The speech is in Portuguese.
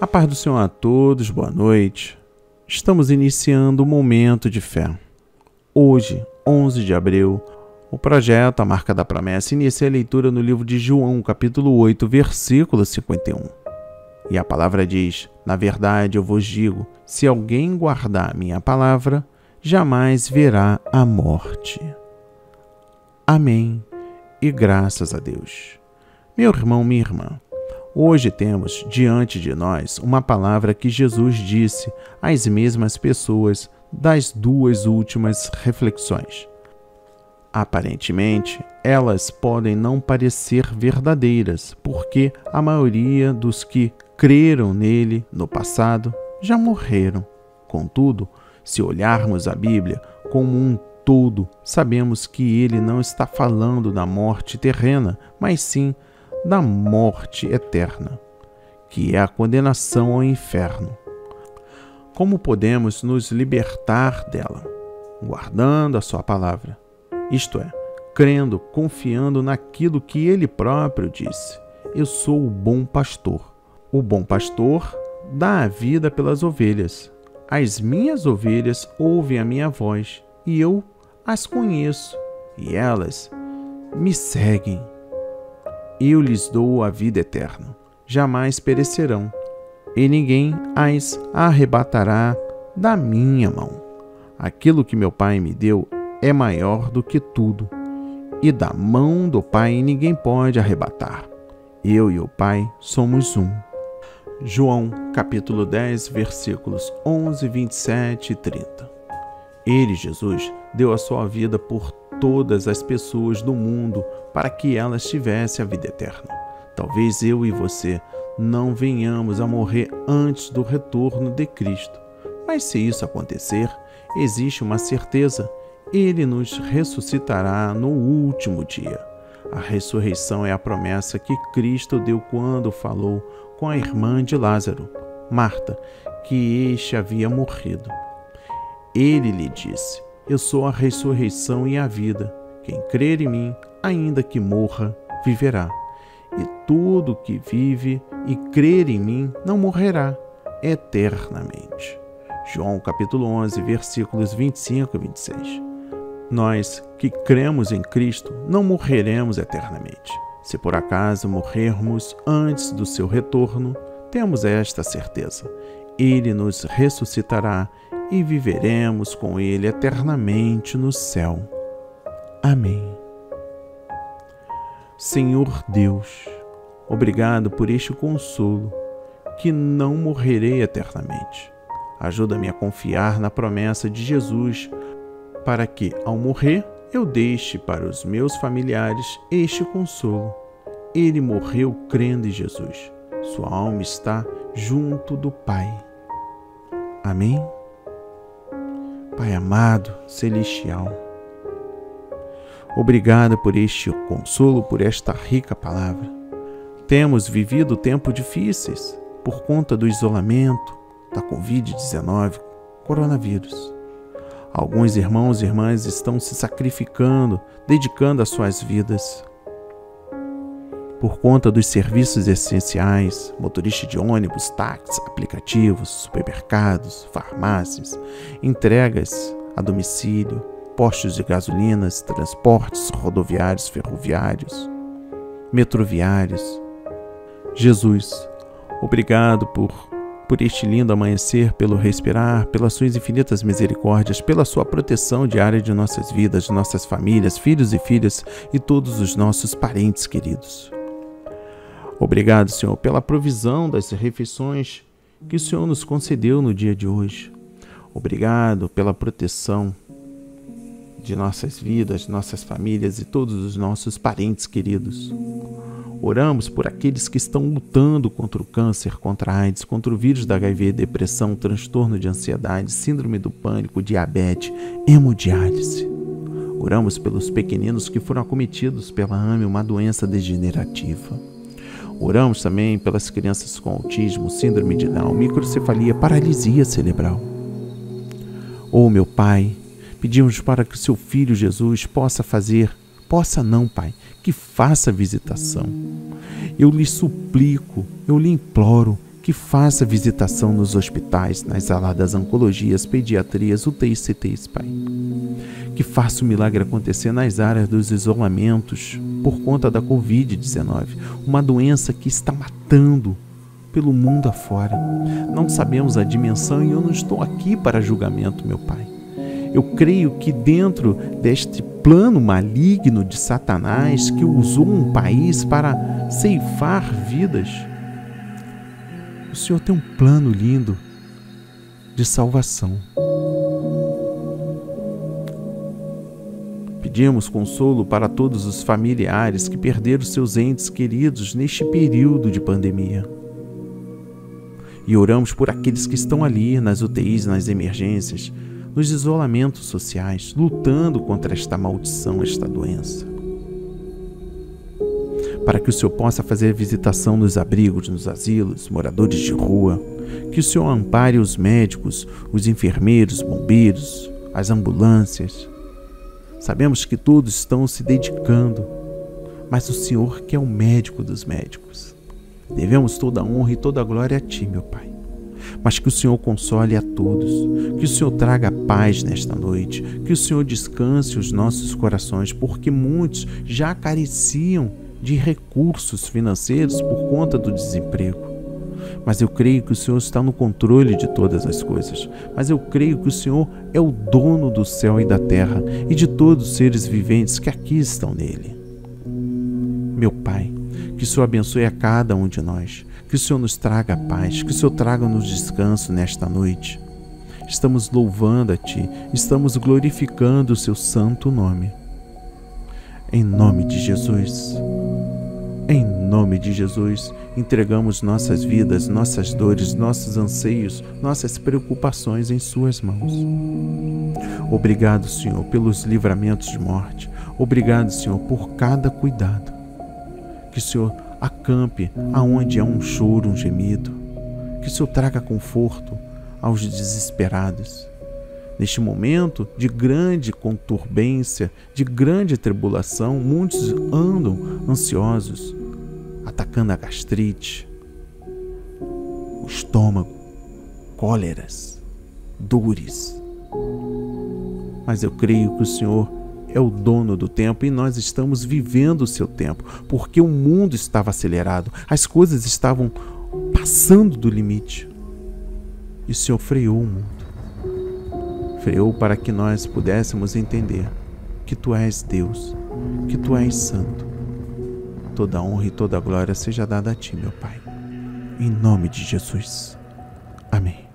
A paz do Senhor a todos, boa noite. Estamos iniciando o momento de fé. Hoje, 11 de abril, o projeto A Marca da Promessa inicia a leitura no livro de João, capítulo 8, versículo 51. E a palavra diz: Na verdade, eu vos digo, se alguém guardar a minha palavra, jamais verá a morte. Amém. E graças a Deus. Meu irmão, minha irmã, hoje temos diante de nós uma palavra que Jesus disse às mesmas pessoas das duas últimas reflexões. Aparentemente, elas podem não parecer verdadeiras, porque a maioria dos que creram nele no passado já morreram. Contudo, se olharmos a Bíblia como um todo, sabemos que ele não está falando da morte terrena, mas sim da morte eterna, que é a condenação ao inferno. Como podemos nos libertar dela? Guardando a Sua palavra, isto é, crendo, confiando naquilo que Ele próprio disse: Eu sou o bom pastor. O bom pastor dá a vida pelas ovelhas. As minhas ovelhas ouvem a minha voz e eu as conheço e elas me seguem eu lhes dou a vida eterna. Jamais perecerão, e ninguém as arrebatará da minha mão. Aquilo que meu Pai me deu é maior do que tudo, e da mão do Pai ninguém pode arrebatar. Eu e o Pai somos um. João capítulo 10, versículos 11, 27 e 30. Ele, Jesus, deu a sua vida por todas as pessoas do mundo para que elas tivessem a vida eterna. Talvez eu e você não venhamos a morrer antes do retorno de Cristo, mas se isso acontecer, existe uma certeza: ele nos ressuscitará no último dia. A ressurreição é a promessa que Cristo deu quando falou com a irmã de Lázaro, Marta, que este havia morrido. Ele lhe disse: eu sou a ressurreição e a vida. Quem crer em mim, ainda que morra, viverá. E todo que vive e crer em mim não morrerá eternamente. João capítulo 11, versículos 25 e 26. Nós que cremos em Cristo não morreremos eternamente. Se por acaso morrermos antes do seu retorno, temos esta certeza: ele nos ressuscitará e viveremos com Ele eternamente no céu. Amém. Senhor Deus, obrigado por este consolo, que não morrerei eternamente. Ajuda-me a confiar na promessa de Jesus, para que, ao morrer, eu deixe para os meus familiares este consolo. Ele morreu crendo em Jesus. Sua alma está junto do Pai. Amém? Pai amado, celestial, obrigado por este consolo, por esta rica palavra. Temos vivido tempos difíceis por conta do isolamento, da Covid-19, coronavírus. Alguns irmãos e irmãs estão se sacrificando, dedicando as suas vidas por conta dos serviços essenciais, motorista de ônibus, táxis, aplicativos, supermercados, farmácias, entregas a domicílio, postos de gasolinas, transportes rodoviários, ferroviários, metroviários. Jesus, obrigado por por este lindo amanhecer, pelo respirar, pelas suas infinitas misericórdias, pela sua proteção diária de nossas vidas, de nossas famílias, filhos e filhas e todos os nossos parentes queridos. Obrigado, Senhor, pela provisão das refeições que o Senhor nos concedeu no dia de hoje. Obrigado pela proteção de nossas vidas, nossas famílias e todos os nossos parentes queridos. Oramos por aqueles que estão lutando contra o câncer, contra a AIDS, contra o vírus da HIV, depressão, transtorno de ansiedade, síndrome do pânico, diabetes, hemodiálise. Oramos pelos pequeninos que foram acometidos pela AME, uma doença degenerativa. Oramos também pelas crianças com autismo, síndrome de Down, microcefalia, paralisia cerebral. Oh, meu Pai, pedimos para que o seu filho Jesus possa fazer, possa não, Pai, que faça visitação. Eu lhe suplico, eu lhe imploro, que faça visitação nos hospitais, nas salas das oncologias, pediatrias, UTIs, CTIs, Pai. Que faça o milagre acontecer nas áreas dos isolamentos por conta da Covid-19, uma doença que está matando pelo mundo afora. Não sabemos a dimensão e eu não estou aqui para julgamento, meu Pai. Eu creio que dentro deste plano maligno de Satanás que usou um país para ceifar vidas, o Senhor tem um plano lindo de salvação. Pedimos consolo para todos os familiares que perderam seus entes queridos neste período de pandemia. E oramos por aqueles que estão ali nas UTIs, nas emergências, nos isolamentos sociais, lutando contra esta maldição, esta doença para que o Senhor possa fazer visitação nos abrigos, nos asilos, moradores de rua, que o Senhor ampare os médicos, os enfermeiros, bombeiros, as ambulâncias. Sabemos que todos estão se dedicando, mas o Senhor que é o médico dos médicos. Devemos toda a honra e toda a glória a Ti, meu Pai. Mas que o Senhor console a todos, que o Senhor traga paz nesta noite, que o Senhor descanse os nossos corações, porque muitos já careciam de recursos financeiros por conta do desemprego. Mas eu creio que o Senhor está no controle de todas as coisas. Mas eu creio que o Senhor é o dono do céu e da terra e de todos os seres viventes que aqui estão nele. Meu Pai, que o Senhor abençoe a cada um de nós, que o Senhor nos traga paz, que o Senhor traga-nos descanso nesta noite. Estamos louvando a Ti, estamos glorificando o Seu santo nome. Em nome de Jesus. Em nome de Jesus, entregamos nossas vidas, nossas dores, nossos anseios, nossas preocupações em Suas mãos. Obrigado, Senhor, pelos livramentos de morte. Obrigado, Senhor, por cada cuidado. Que o Senhor acampe aonde há um choro, um gemido. Que o Senhor traga conforto aos desesperados Neste momento de grande conturbência, de grande tribulação, muitos andam ansiosos, atacando a gastrite, o estômago, cóleras, dores. Mas eu creio que o Senhor é o dono do tempo e nós estamos vivendo o seu tempo, porque o mundo estava acelerado, as coisas estavam passando do limite. E o Senhor freou o mundo freou para que nós pudéssemos entender que tu és Deus, que tu és santo. Toda honra e toda glória seja dada a ti, meu Pai. Em nome de Jesus. Amém.